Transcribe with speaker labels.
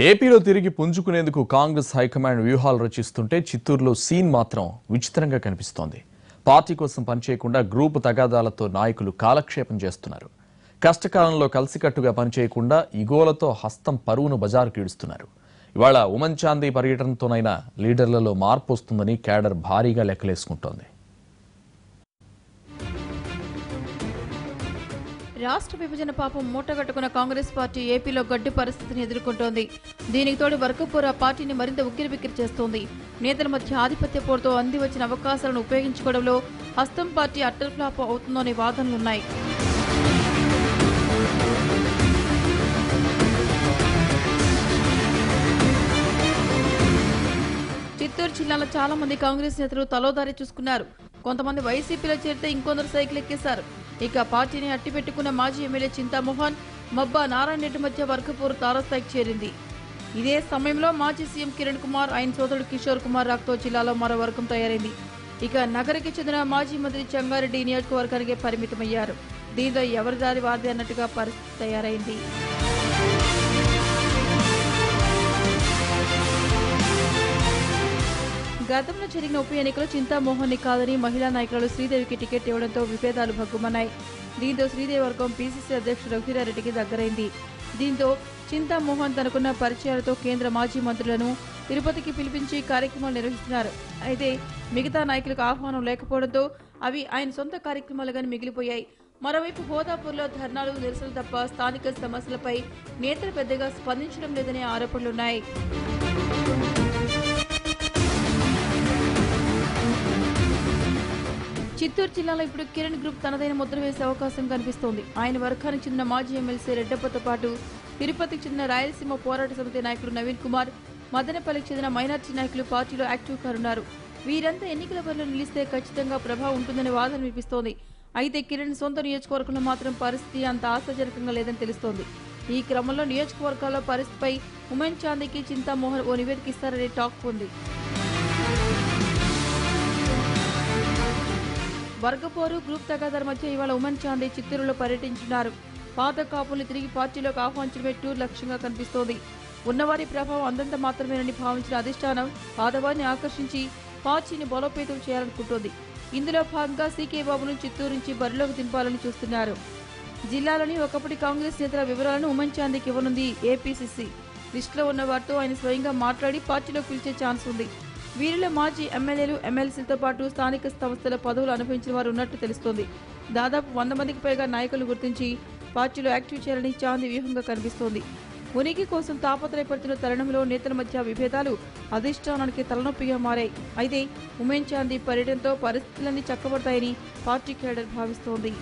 Speaker 1: ఏపీలో తిరిగి పుంజుకునేందుకు కాంగ్రెస్ హైకమాండ్ వ్యూహాలు రచిస్తుంటే చిత్తూరులో సీన్ మాత్రం విచిత్రంగా కనిపిస్తోంది. పార్టీ కోసం పనిచేయకుండా గ్రూప్ తగాదాలతో నాయకులు కాలక్షేపం చేస్తున్నారు. కష్టకాలంలో కలిసికట్టుగా పనిచేయకుండా ఇగోలతో హస్తం పరువును బజారుకు ఈడుస్తున్నారు. ఇవాళ ఉమన్ చాందీ పర్యటనతోనైనా లీడర్లలో మార్పు వస్తుందని క్యాడర్ భారీగా లెక్కలేసుకుంటోంది.
Speaker 2: రాష్ట్ర విభజన పాపం మూటగట్టుకున్న కాంగ్రెస్ పార్టీ ఏపీలో గడ్డి పరిస్థితిని ఎదుర్కొంటోంది. దీనికి తోడు వర్గపూర్ పార్టీని మరింత ఉక్కిరిబిక్కిరి చేస్తోంది. నేతల మధ్య ఆధిపత్య పోరుతో అంది వచ్చిన అవకాశాలను ఉపయోగించుకోవడంలో హస్తం పార్టీ అట్టల్ ఫ్లాప్ అవుతుందనే వాదనలున్నాయి. చిత్తూరు జిల్లాలో చాలా మంది కాంగ్రెస్ నేతలు తలోదారి చూసుకున్నారు. కొంతమంది వైసీపీలో చేరితే ఇంకొందరు సైకిల్ ఎక్కేశారు. ఇక పార్టీని అట్టిపెట్టుకున్న మాజీ ఎమ్మెల్యే చింతామోహన్ మబ్బా నారాయణ రెడ్డి మధ్య వర్గపూర్ తారస్థాయికి చేరింది. ఇదే సమయంలో మాజీ సీఎం కిరణ్ కుమార్ ఆయన సోదరుడు కిషోర్ కుమార్ రాక్తో జిల్లాలో మరో వర్గం తయారైంది. ఇక నగరికి చెందిన మాజీ మంత్రి చంగారెడ్డి నియోజకవర్గానికి పరిమితమయ్యారు. దీంతో ఎవరి దారి వారిది అన్నట్టుగా పరిస్థితి తయారైంది. గతంలో జరిగిన ఉప ఎన్నికలో చింతామోహన్ని కాదని మహిళా నాయకురాలు శ్రీదేవికి టికెట్ ఇవ్వడంతో విభేదాలు భగ్గుమన్నాయి. దీంతో శ్రీదేవి వర్గం పీసీసీ అధ్యక్షుడు రఘువీరారెడ్డికి దగ్గరైంది. దీంతో చింతామోహన్ తనకున్న పరిచయాలతో కేంద్ర మాజీ మంత్రులను తిరుపతికి పిలిపించి కార్యక్రమాలు నిర్వహిస్తున్నారు. అయితే మిగతా నాయకులకు ఆహ్వానం లేకపోవడంతో అవి ఆయన సొంత కార్యక్రమాలుగానే మిగిలిపోయాయి. మరోవైపు హోదాపూర్లో ధర్నాలు నిరసనలు తప్ప స్థానిక సమస్యలపై నేతలు పెద్దగా స్పందించడం లేదనే ఆరోపణలున్నాయి. చిత్తూరు జిల్లాలో ఇప్పుడు కిరణ్ గ్రూప్ తనదైన ముద్ర వేసే అవకాశం కనిపిస్తోంది. ఆయన వర్గానికి చెందిన మాజీ ఎమ్మెల్సీ రెడ్డప్పతో పాటు తిరుపతికి చెందిన రాయలసీమ పోరాట సమితి నాయకుడు నవీన్ కుమార్ మదనపల్లికి చెందిన మైనార్టీ నాయకులు పార్టీలో యాక్టివ్ కానున్నారు వీరంతా ఎన్నికల బరిలో నిలిస్తే ఖచ్చితంగా ప్రభావం ఉంటుందనే వాదన వినిపిస్తోంది. అయితే కిరణ్ సొంత నియోజకవర్గంలో మాత్రం పరిస్థితి అంత ఆశాజనకంగా లేదని తెలుస్తోంది. ఈ క్రమంలో నియోజకవర్గాల్లో పరిస్థితిపై ఉమెన్ చాందీకి చింతామోహన్ ఓ నివేదిక ఇస్తారనే టాక్ ఉంది. వర్గపోరు గ్రూప్ తగాదాల మధ్య ఇవాళ ఉమెన్ చాందీ చిత్తూరులో పర్యటించున్నారు పాత కాపుల్ని తిరిగి పార్టీలోకి ఆహ్వానించడమే టూర్ లక్ష్యంగా కనిపిస్తోంది. ఉన్నవారి ప్రభావం అంతంత మాత్రమేనని భావించిన అధిష్టానం పాతవారిని ఆకర్షించి పార్టీని బలోపేతం చేయాలనుకుంటోంది. ఇందులో భాగంగా సీకే బాబును చిత్తూరు నుంచి బరిలోకి దింపాలని చూస్తున్నారు. జిల్లాలోని ఒకప్పటి కాంగ్రెస్ నేతల వివరాలను ఉమెన్ చాందీకి ఇవ్వనుంది ఏపీసీసీ. లిస్టులో ఉన్న వారితో ఆయన స్వయంగా మాట్లాడి పార్టీలో పిలిచే ఛాన్స్ ఉంది. వీరిలో మాజీ ఎమ్మెల్యేలు ఎమ్మెల్సీలతో పాటు స్థానిక సంస్థల పదవులు అనుభవించిన వారు ఉన్నట్టు తెలుస్తోంది. దాదాపు వంద మందికి పైగా నాయకులు గుర్తించి పార్టీలో యాక్టివ్ చేయాలని చాందీ వ్యూహంగా కనిపిస్తోంది. ఉనికి కోసం తాపత్రయపడుతున్న తరుణంలో నేతల మధ్య విభేదాలు అధిష్టానానికి తలనొప్పిగా మారాయి. అయితే ఉమేన్ చాందీ పర్యటనతో పరిస్థితులన్నీ చక్కబడతాయని పార్టీ కేడర్ భావిస్తోంది.